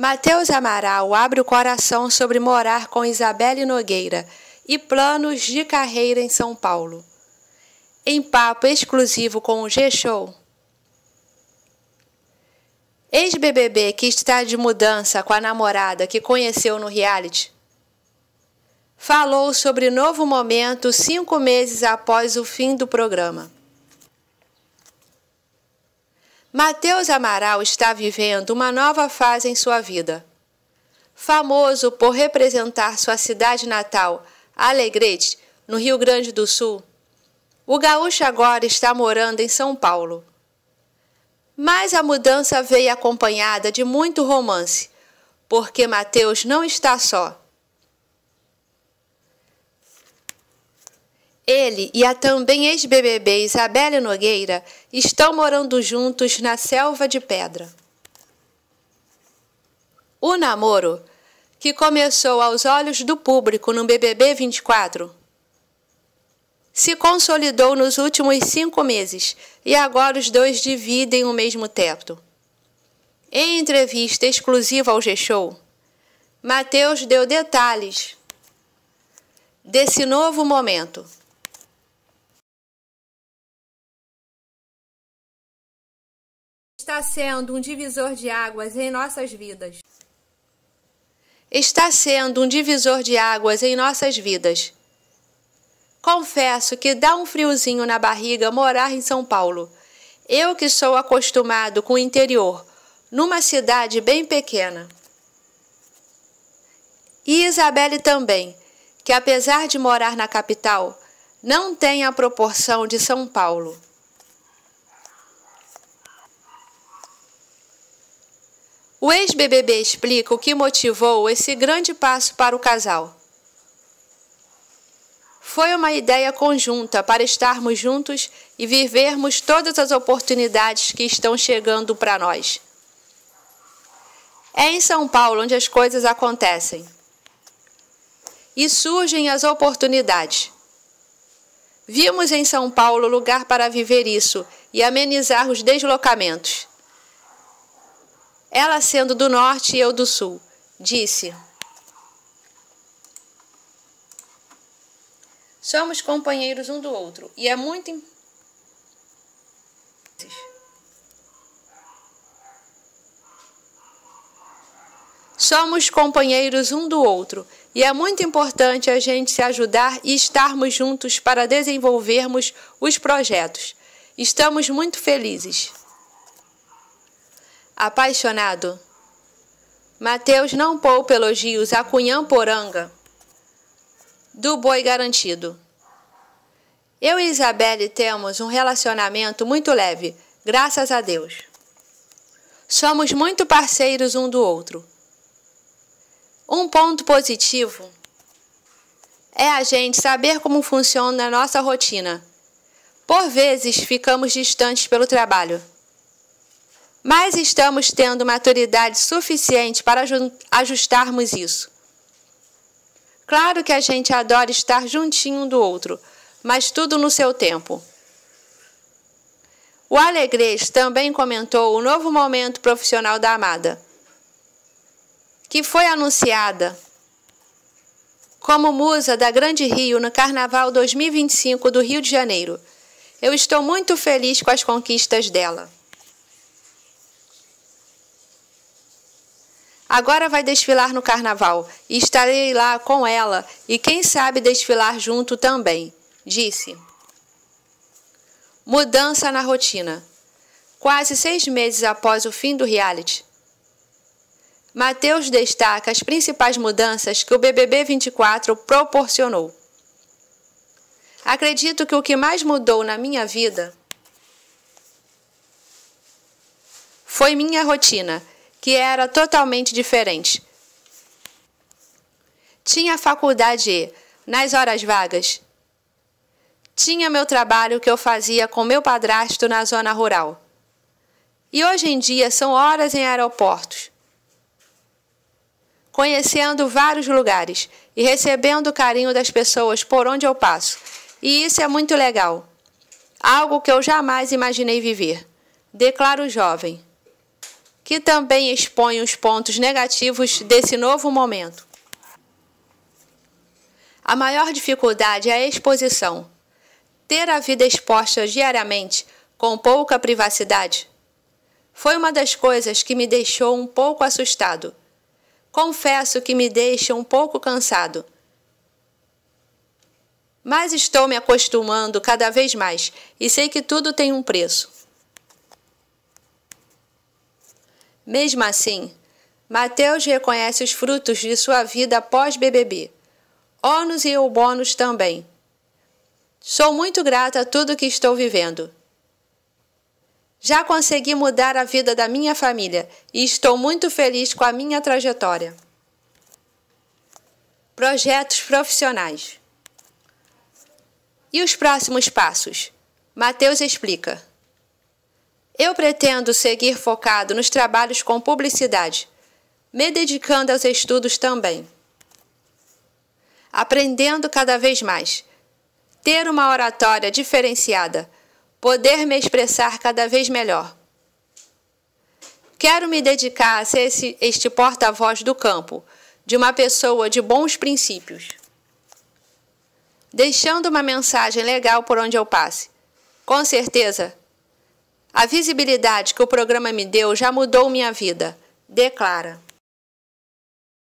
Mateus Amaral abre o coração sobre morar com Isabelle Nogueira e planos de carreira em São Paulo. Em papo exclusivo com o G-Show. Ex-BBB que está de mudança com a namorada que conheceu no reality falou sobre novo momento cinco meses após o fim do programa. Mateus Amaral está vivendo uma nova fase em sua vida. Famoso por representar sua cidade natal, Alegrete, no Rio Grande do Sul, o gaúcho agora está morando em São Paulo. Mas a mudança veio acompanhada de muito romance, porque Mateus não está só. Ele e a também ex-BBB Isabelle Nogueira estão morando juntos na selva de pedra. O namoro, que começou aos olhos do público no BBB 24, se consolidou nos últimos cinco meses e agora os dois dividem o mesmo teto. Em entrevista exclusiva ao G-Show, Matheus deu detalhes desse novo momento. Está sendo um divisor de águas em nossas vidas. Está sendo um divisor de águas em nossas vidas. Confesso que dá um friozinho na barriga morar em São Paulo. Eu que sou acostumado com o interior, numa cidade bem pequena. E Isabelle também, que apesar de morar na capital, não tem a proporção de São Paulo. O ex-BBB explica o que motivou esse grande passo para o casal. Foi uma ideia conjunta para estarmos juntos e vivermos todas as oportunidades que estão chegando para nós. É em São Paulo onde as coisas acontecem. E surgem as oportunidades. Vimos em São Paulo lugar para viver isso e amenizar os deslocamentos ela sendo do norte e eu do sul, disse: Somos companheiros um do outro e é muito Somos companheiros um do outro e é muito importante a gente se ajudar e estarmos juntos para desenvolvermos os projetos. Estamos muito felizes apaixonado. Mateus não poupa elogios a Cunhã Poranga, do boi garantido. Eu e Isabelle temos um relacionamento muito leve, graças a Deus. Somos muito parceiros um do outro. Um ponto positivo é a gente saber como funciona a nossa rotina. Por vezes ficamos distantes pelo trabalho mas estamos tendo maturidade suficiente para ajustarmos isso. Claro que a gente adora estar juntinho um do outro, mas tudo no seu tempo. O Alegres também comentou o novo momento profissional da Amada, que foi anunciada como musa da Grande Rio no Carnaval 2025 do Rio de Janeiro. Eu estou muito feliz com as conquistas dela. Agora vai desfilar no carnaval e estarei lá com ela e quem sabe desfilar junto também, disse. Mudança na rotina. Quase seis meses após o fim do reality. Mateus destaca as principais mudanças que o BBB 24 proporcionou. Acredito que o que mais mudou na minha vida foi minha rotina que era totalmente diferente. Tinha faculdade nas horas vagas. Tinha meu trabalho que eu fazia com meu padrasto na zona rural. E hoje em dia são horas em aeroportos, conhecendo vários lugares e recebendo o carinho das pessoas por onde eu passo. E isso é muito legal. Algo que eu jamais imaginei viver. Declaro jovem que também expõe os pontos negativos desse novo momento. A maior dificuldade é a exposição. Ter a vida exposta diariamente, com pouca privacidade, foi uma das coisas que me deixou um pouco assustado. Confesso que me deixa um pouco cansado. Mas estou me acostumando cada vez mais e sei que tudo tem um preço. Mesmo assim, Mateus reconhece os frutos de sua vida pós-BBB ônus e o bônus também. Sou muito grata a tudo que estou vivendo. Já consegui mudar a vida da minha família e estou muito feliz com a minha trajetória. Projetos profissionais. E os próximos passos? Mateus explica. Eu pretendo seguir focado nos trabalhos com publicidade, me dedicando aos estudos também aprendendo cada vez mais. Ter uma oratória diferenciada, poder me expressar cada vez melhor. Quero me dedicar a ser esse, este porta-voz do campo, de uma pessoa de bons princípios, deixando uma mensagem legal por onde eu passe. Com certeza, a visibilidade que o programa me deu já mudou minha vida, declara.